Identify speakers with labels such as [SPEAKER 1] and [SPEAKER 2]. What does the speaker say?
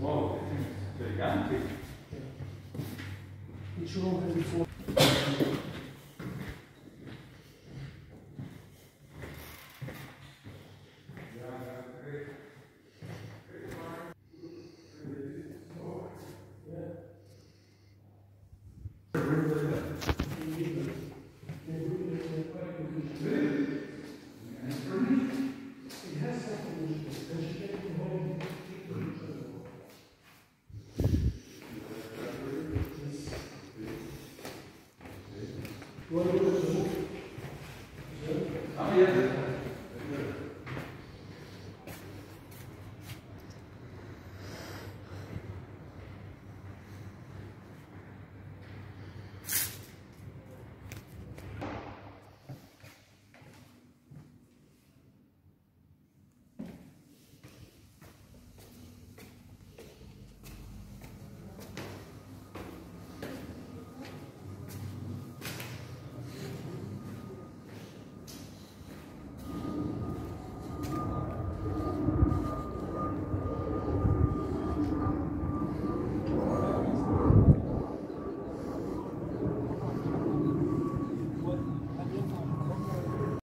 [SPEAKER 1] Wow, eleganti.
[SPEAKER 2] Diciamo per il fuoco. Mamy jeden.